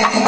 Yeah.